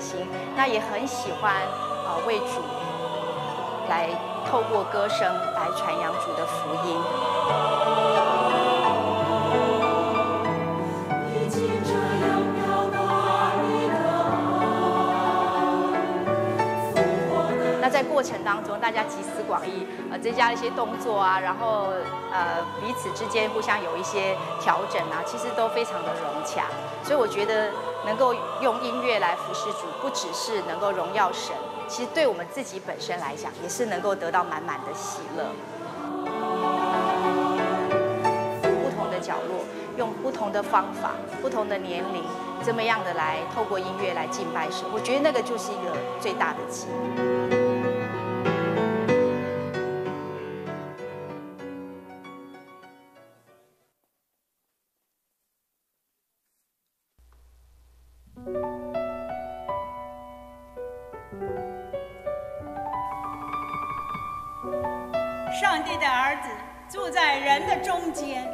心，那也很喜欢啊为主来透过歌声来传扬主的福音。过程当中，大家集思广益，呃，增加一些动作啊，然后呃，彼此之间互相有一些调整啊，其实都非常的融洽。所以我觉得能够用音乐来服侍主，不只是能够荣耀神，其实对我们自己本身来讲，也是能够得到满满的喜乐。不同的角落，用不同的方法，不同的年龄，这么样的来透过音乐来敬拜神，我觉得那个就是一个最大的机你的儿子住在人的中间。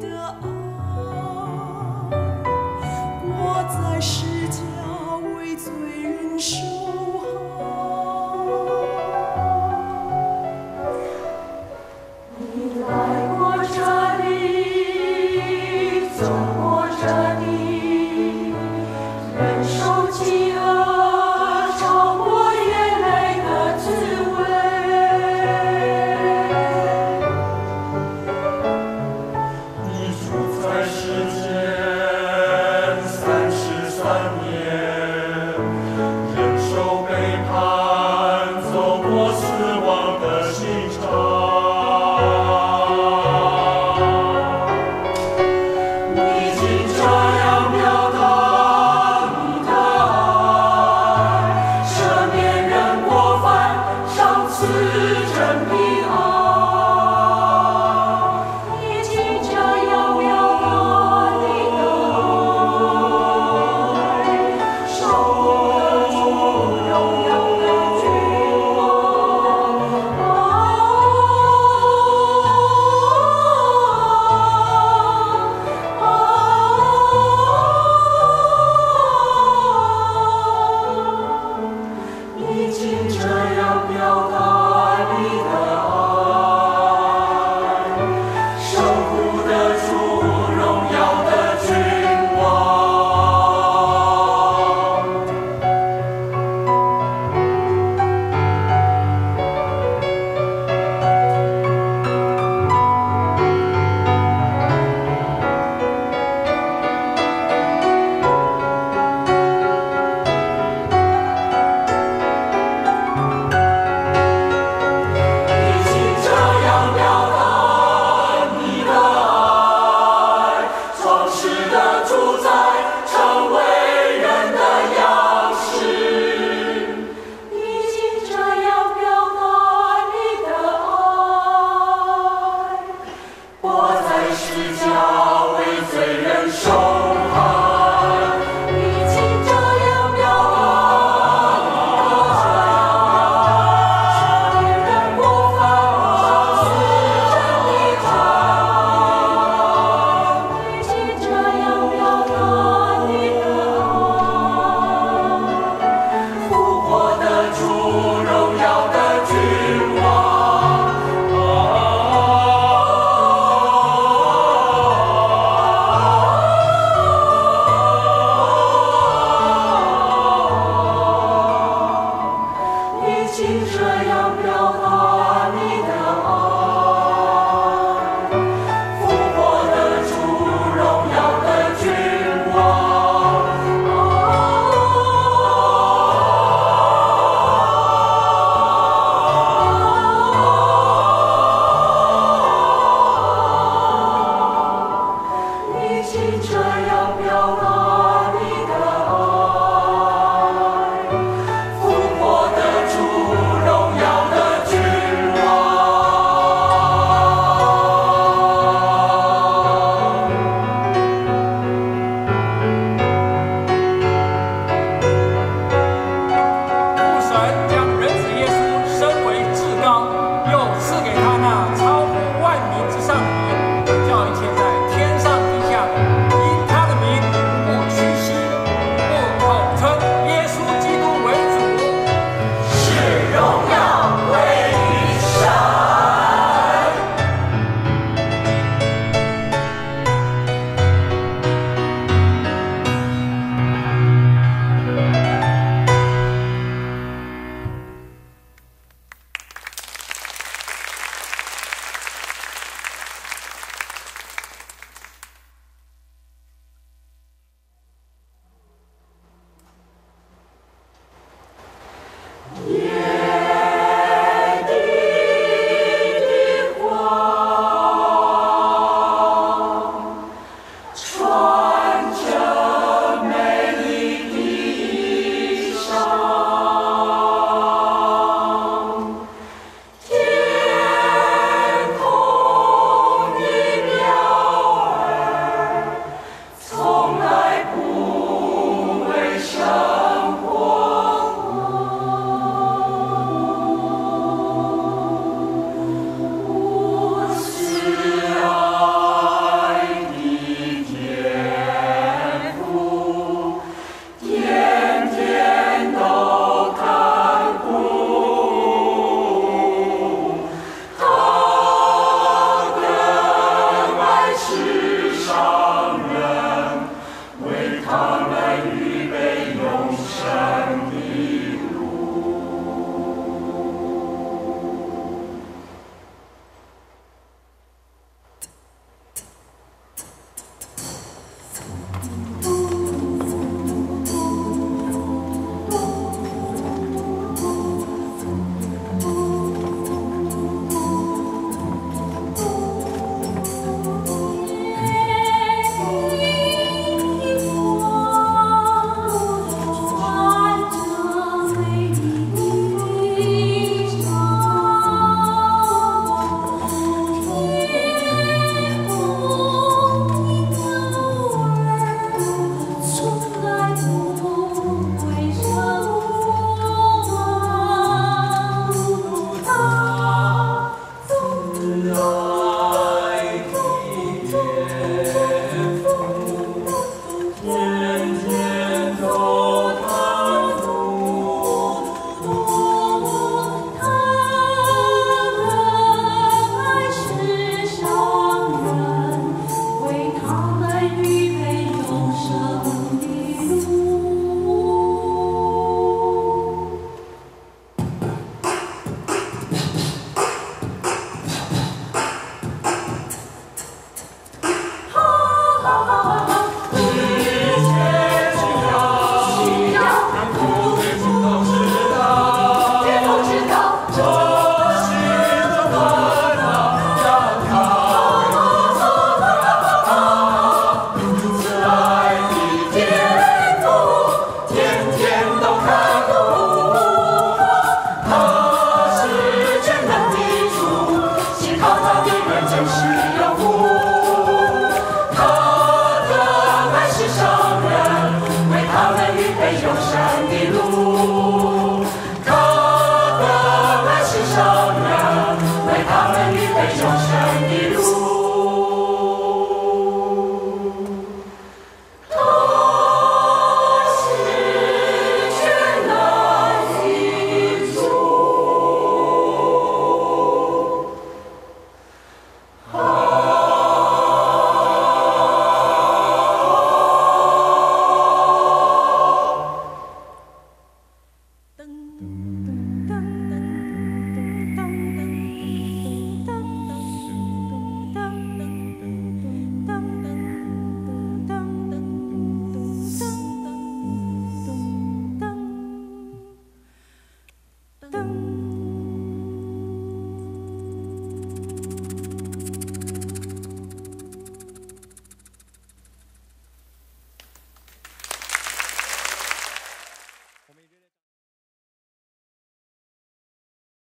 的爱。